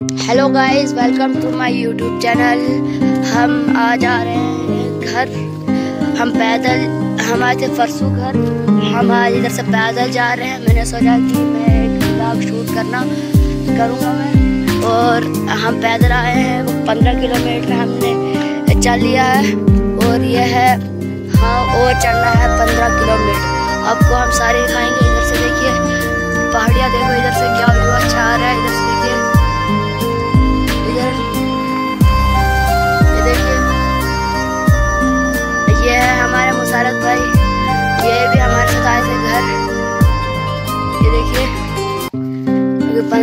Hello guys welcome to my YouTube channel हम आज आ रहे हैं घर। हम पैदल, हम आए थे परसों घर। हम आज इधर से पैदल जा रहे हैं। मैंने सोचा कि मैं एक ब्लॉग शूट करना करूँगा मैं। और हम पैदल आए हैं। वो पंद्रह किलोमीटर हमने चल लिया है। और यह है हाँ और चलना है पंद्रह किलोमीटर। आपको हम सारे दिखाएँगे इधर से देखिए। पहाड़ियाँ देखो इधर से क्या व्यू अच्छा आ रहा है, इधर से।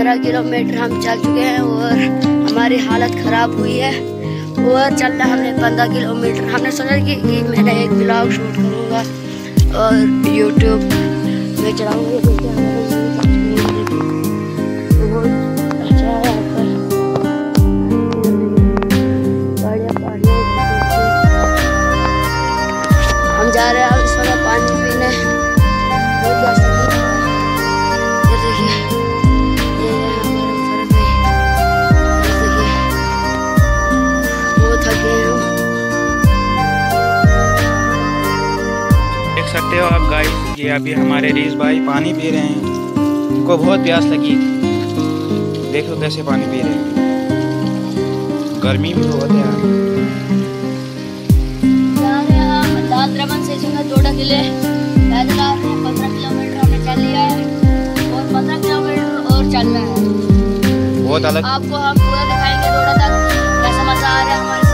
पंद्रह किलोमीटर हम चल चुके हैं और हमारी हालत ख़राब हुई है। और चलना हमने पंद्रह किलोमीटर। हमने सोचा कि, मैंने एक ब्लॉग शूट करूँगा और यूट्यूब में चलाऊँगी। अच्छा जा रहे हैं पानी पीने सकते हो आप गाइस ये अभी हमारे रीस भाई पानी पी रहे हैं। उनको बहुत प्यास लगी थी। देखो कैसे पानी पी रहे हैं। गर्मी भी बहुत है यार। से जोड़ा के पैदल आ पंद्रह किलोमीटर हमने चल लिया है। और पंद्रह किलोमीटर और चलना है। बहुत अलग आपको हम पूरा दिखाएँगे थोड़ा तक। कैसा मज़ा आ रहा है हमारे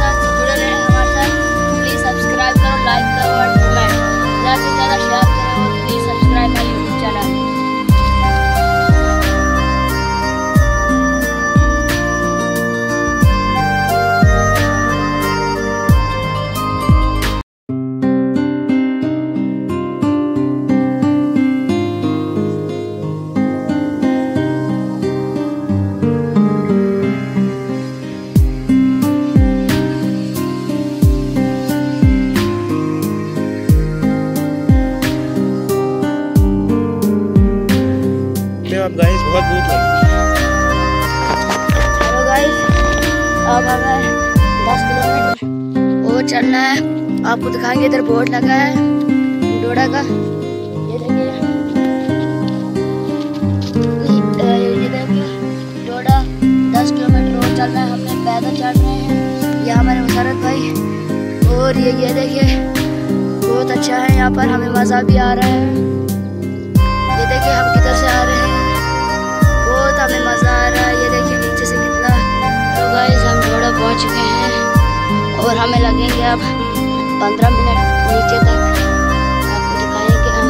दस किलोमीटर और चलना है। आपको दिखाएँगे, इधर बोर्ड लगा है, डोडा का। ये देखिए। ये डोडा। दस किलोमीटर और चलना है, हमने पैदल चल रहे हैं। ये हमारे मुशरत भाई। और ये ये देखिए, बहुत अच्छा है यहाँ पर, हमें मज़ा भी आ रहा है। ये देखिए, हम किधर से आ रहे हैं। पहुँच चुके हैं और हमें लगेंगे अब पंद्रह मिनट नीचे तक। आपको दिखाएँगे हम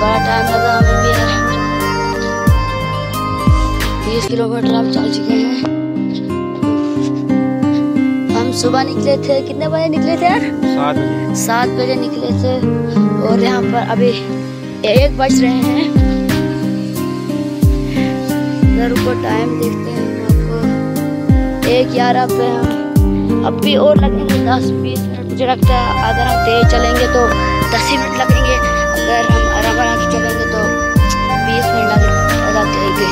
बड़ा टाइम लगा हमें भी यार बीस किलोमीटर हम चल चुके हैं। हम सुबह निकले थे। कितने बजे निकले थे यार? सात बजे। सात बजे निकले थे और यहाँ पर अभी एक बज रहे हैं। इधर को टाइम देखते हैं। एक पे हम अब भी और लगेंगे दस बीस मिनट। मुझे लगता है अगर हम तेज चलेंगे तो दस ही मिनट लगेंगे। अगर हम आराम आराम से चलेंगे तो बीस मिनट लग लगेंगे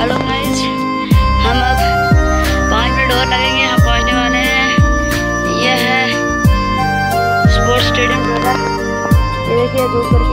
हेलो गाइस हम अब पाँच मिनट और लगेंगे। हम पहुँचने वाले हैं। ये है स्पोर्ट्स स्टेडियम देखिए धूप